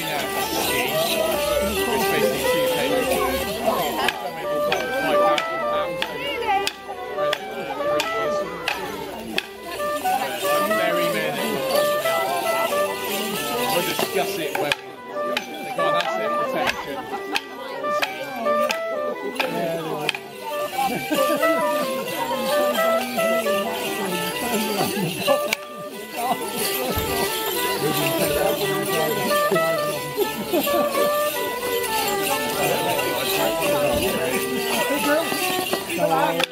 out Yeah.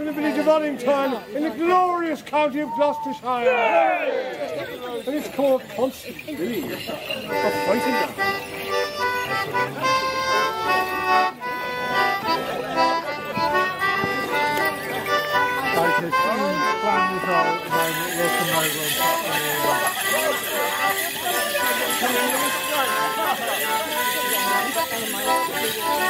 From the village of Oddington in the glorious county of Gloucestershire. And it's called Constant Billy of Fighting Like a huge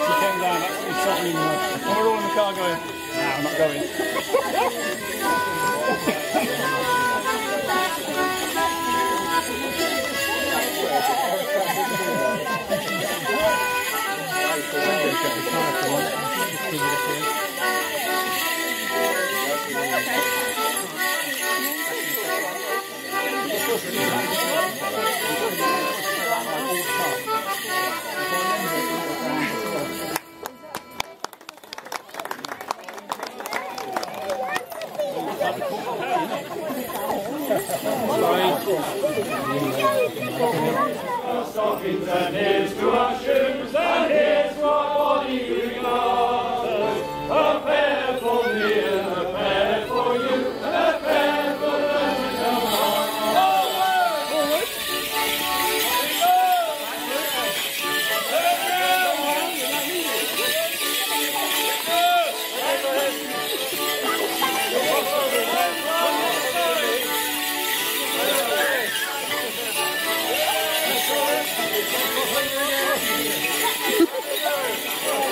Came down, in the mud. And we're all in the car going, nah, I'm not going. Thank you.